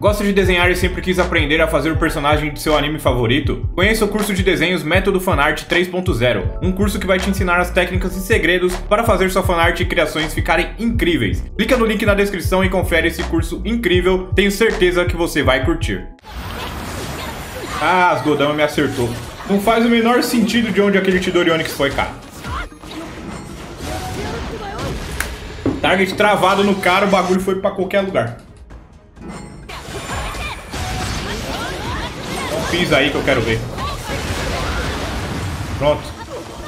Gosta de desenhar e sempre quis aprender a fazer o personagem de seu anime favorito? Conheça o curso de desenhos Método Fanart 3.0, um curso que vai te ensinar as técnicas e segredos para fazer sua fanart e criações ficarem incríveis. Clica no link na descrição e confere esse curso incrível, tenho certeza que você vai curtir. Ah, as Godama me acertou. Não faz o menor sentido de onde aquele Tidori Onix foi, cara. Target travado no cara, o bagulho foi pra qualquer lugar. Fiz aí que eu quero ver. Pronto.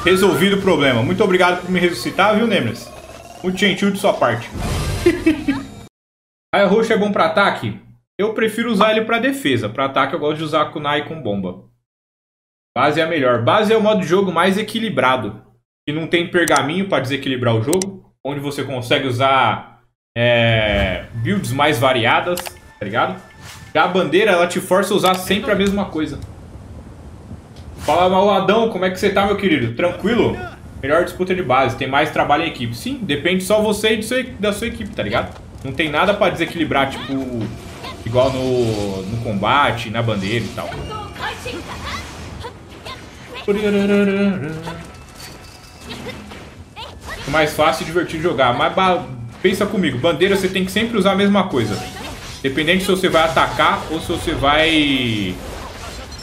Resolvido o problema. Muito obrigado por me ressuscitar, viu, Nemesis? Muito gentil de sua parte. Raio roxo é bom para ataque? Eu prefiro usar ele para defesa. Para ataque eu gosto de usar kunai com bomba. Base é a melhor. Base é o modo de jogo mais equilibrado. Que não tem pergaminho para desequilibrar o jogo. Onde você consegue usar é, builds mais variadas, tá ligado? Já a bandeira, ela te força a usar sempre a mesma coisa. Fala, Maladão, como é que você tá, meu querido? Tranquilo? Melhor disputa de base, tem mais trabalho em equipe. Sim, depende só você e seu, da sua equipe, tá ligado? Não tem nada pra desequilibrar, tipo, igual no, no combate, na bandeira e tal. Mais fácil e divertido jogar. Mas pensa comigo, bandeira você tem que sempre usar a mesma coisa. Dependente se você vai atacar ou se você vai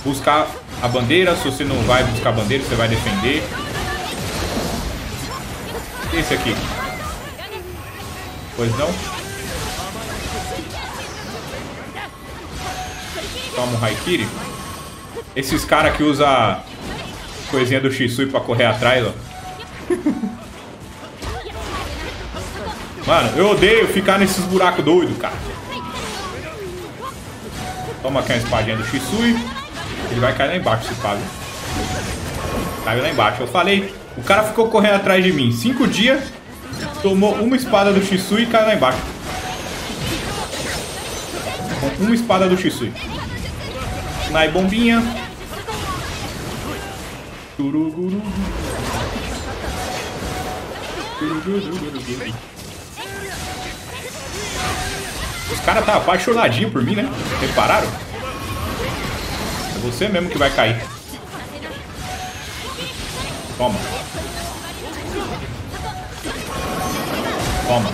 buscar a bandeira. Se você não vai buscar a bandeira, você vai defender. Esse aqui. Pois não? Toma um Haikiri. Esses caras que usa coisinha do Shisui pra correr atrás, ó. Mano, eu odeio ficar nesses buracos doidos, cara. Toma aqui uma espadinha do Shisui. Ele vai cair lá embaixo, se paga. Caiu lá embaixo. Eu falei, o cara ficou correndo atrás de mim. Cinco dias, tomou uma espada do Shisui e caiu lá embaixo. Com uma espada do Shisui. Nai bombinha. Turuguru. Turuguru. Os caras tá apaixonadinho por mim, né? Repararam? É você mesmo que vai cair. Toma. Toma.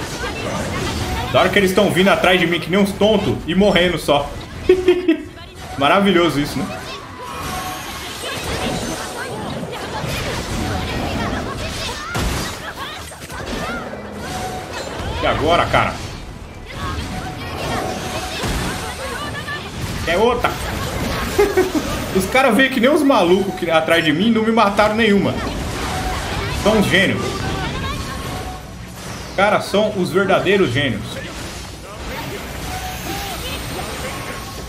Da hora que eles estão vindo atrás de mim que nem uns tontos e morrendo só. Maravilhoso isso, né? E agora, cara? É outra. Os caras veio que nem os malucos que, atrás de mim não me mataram nenhuma. São os gênios. Cara, são os verdadeiros gênios.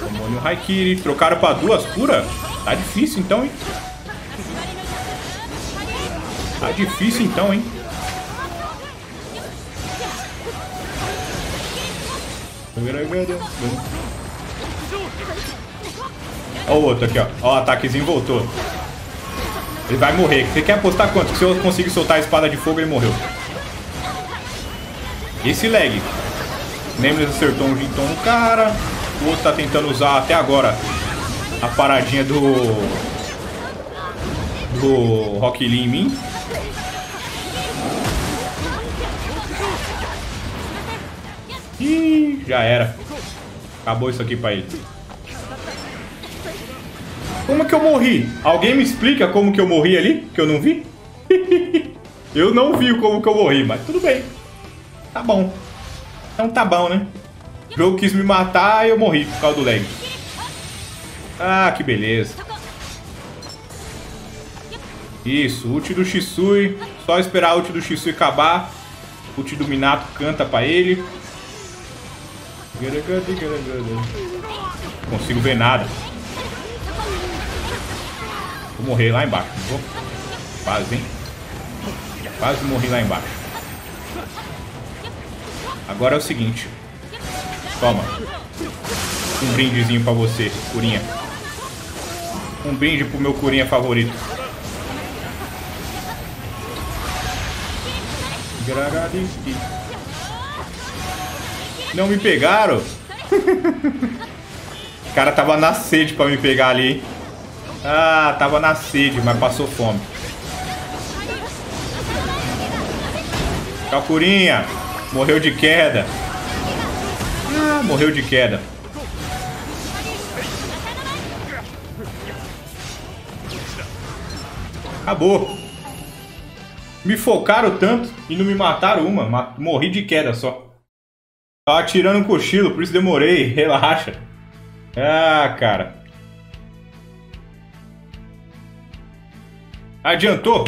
Um Haikiri. Trocaram pra duas curas? Tá difícil então, hein? Tá difícil então, hein? Olha o outro aqui, ó. Ó, o ataquezinho voltou. Ele vai morrer. Você quer apostar quanto? Se eu conseguir soltar a espada de fogo, ele morreu. Esse lag. Nemesis acertou um Jinton no cara. O outro tá tentando usar até agora a paradinha do... Do Rock Lee em mim. Ih, já era. Acabou isso aqui pra ele. Como que eu morri? Alguém me explica como que eu morri ali? Que eu não vi? eu não vi como que eu morri, mas tudo bem. Tá bom. Então tá bom, né? O jogo quis me matar e eu morri por causa do lag. Ah, que beleza. Isso, ult do Shisui. Só esperar a ult do Shisui acabar. Ult do Minato canta pra ele. Não consigo ver nada. Morrer lá embaixo, vou? Quase, hein? Quase morri lá embaixo. Agora é o seguinte. Toma. Um brindezinho pra você, curinha. Um brinde pro meu curinha favorito. Não me pegaram? O cara tava na sede pra me pegar ali. Ah, tava na sede, mas passou fome. Calcurinha. Morreu de queda. Ah, morreu de queda. Acabou. Me focaram tanto e não me mataram uma. Morri de queda só. Tava atirando um cochilo, por isso demorei. Relaxa. Ah, cara. Adiantou.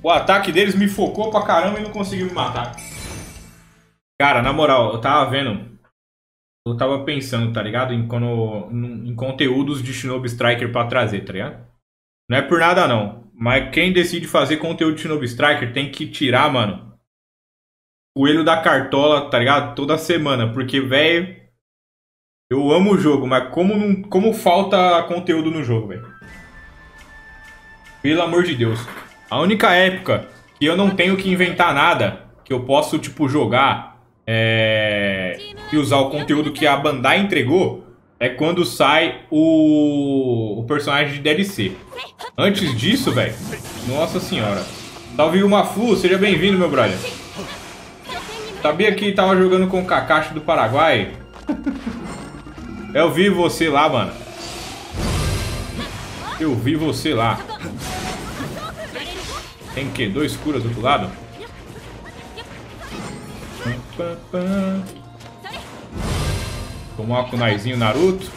O ataque deles me focou pra caramba e não conseguiu me matar. Cara, na moral, eu tava vendo. Eu tava pensando, tá ligado? Em, quando, em conteúdos de Shinobi Striker pra trazer, tá ligado? Não é por nada não. Mas quem decide fazer conteúdo de Shinobi Striker tem que tirar, mano, o coelho da cartola, tá ligado? Toda semana. Porque, velho, eu amo o jogo, mas como, como falta conteúdo no jogo, velho. Pelo amor de Deus. A única época que eu não tenho que inventar nada, que eu posso, tipo, jogar é, e usar o conteúdo que a Bandai entregou, é quando sai o, o personagem de DLC. Antes disso, velho, nossa senhora. Salve uma Flu, seja bem-vindo, meu brother. Sabia que tava jogando com o Kakashi do Paraguai? Eu vi você lá, mano. Eu vi você lá. Tem que? Dois curas do outro lado? Tomar um kunaizinho Naruto.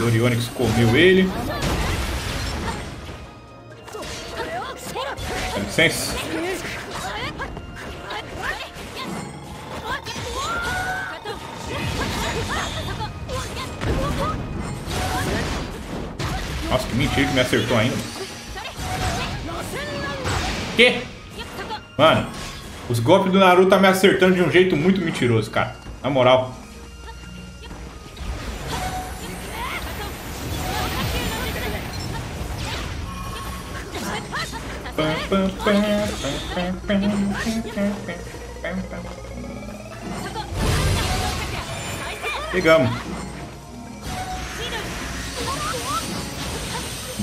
Dorionix comeu ele. Licença. Nossa, que mentira que me acertou ainda. Que? Mano, os golpes do Naruto tá me acertando de um jeito muito mentiroso, cara. Na moral. Pegamos.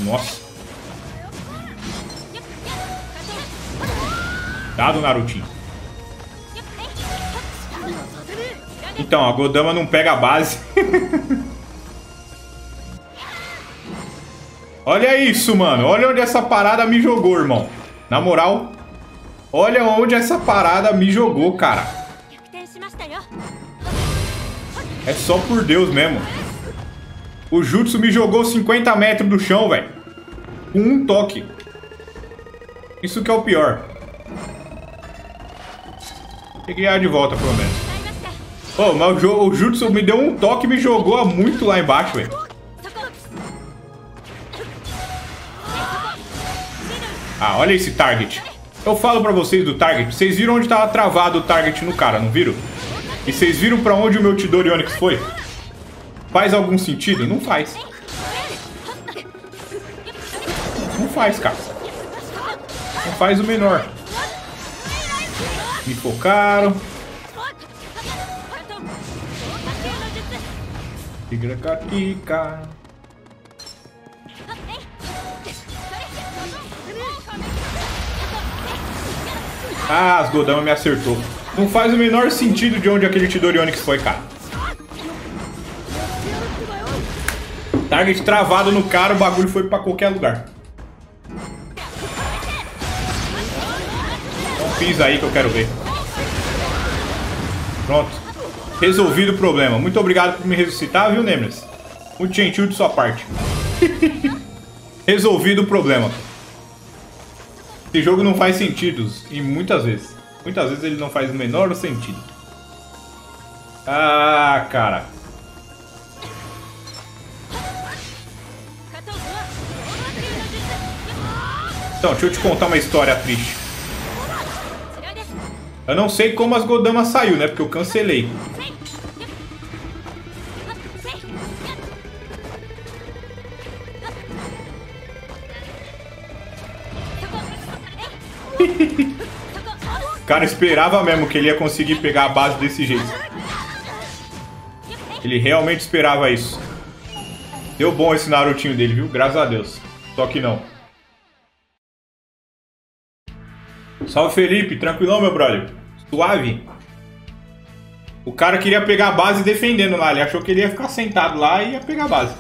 Nossa. Dado, Narutinho. Então, a Godama não pega a base. Olha isso, mano. Olha onde essa parada me jogou, irmão. Na moral, olha onde essa parada me jogou, cara. É só por Deus mesmo. O Jutsu me jogou 50 metros do chão, velho. Com um toque. Isso que é o pior. Peguei a de volta, pelo menos. Oh, mas o, o Jutsu me deu um toque e me jogou muito lá embaixo, velho. Ah, olha esse target. Eu falo pra vocês do target. Vocês viram onde tava travado o target no cara, não viram? E vocês viram pra onde o meu Tidori Onix foi? Faz algum sentido? Não faz. Não faz, cara. Não faz o menor. Me focaram. Tigra. Ah, as Godama me acertou. Não faz o menor sentido de onde aquele Tidori Onix foi, cara. Target travado no cara, o bagulho foi pra qualquer lugar. Então pisa aí que eu quero ver. Pronto. Resolvido o problema. Muito obrigado por me ressuscitar, viu, Nemesis? Muito gentil de sua parte. Resolvido o problema. Esse jogo não faz sentido, e muitas vezes. Muitas vezes ele não faz o menor sentido. Ah, cara. Então, deixa eu te contar uma história triste. Eu não sei como as Godama saiu, né? Porque eu cancelei. cara esperava mesmo que ele ia conseguir pegar a base desse jeito. Ele realmente esperava isso. Deu bom esse Narutinho dele, viu? Graças a Deus. Só que não. Salve Felipe, tranquilão meu brother. Suave. O cara queria pegar a base defendendo lá. Ele achou que ele ia ficar sentado lá e ia pegar a base.